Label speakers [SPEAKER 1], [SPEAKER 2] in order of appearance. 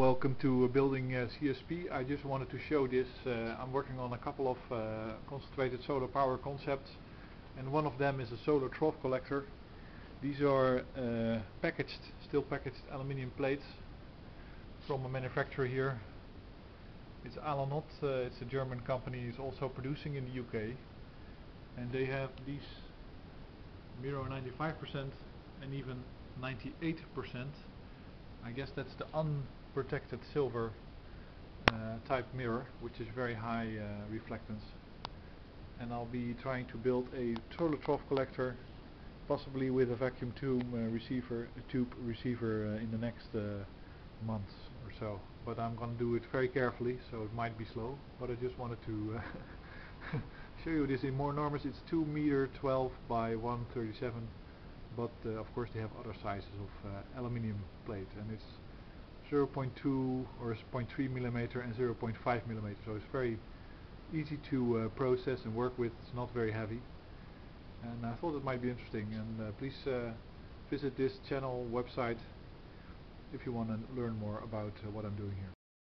[SPEAKER 1] Welcome to uh, Building uh, CSP. I just wanted to show this. Uh, I'm working on a couple of uh, concentrated solar power concepts and one of them is a solar trough collector. These are uh, packaged, still packaged aluminium plates from a manufacturer here. It's Alanod, uh, it's a German company, it's also producing in the UK and they have these Miro 95% and even 98% I guess that's the unprotected silver uh, type mirror which is very high uh, reflectance. And I'll be trying to build a solar trough collector possibly with a vacuum tube uh, receiver tube receiver uh, in the next uh, months or so. But I'm gonna do it very carefully so it might be slow but I just wanted to uh, show you this in more enormous it's 2 meter 12 by 137 but of course they have other sizes of aluminium plate and it's 0.2 or 0.3 millimeter and 0.5 millimeter. So it's very easy to uh, process and work with. It's not very heavy. And I thought it might be interesting. And uh, please uh, visit this channel website if you want to learn more about uh, what I'm doing here